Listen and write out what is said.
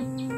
嗯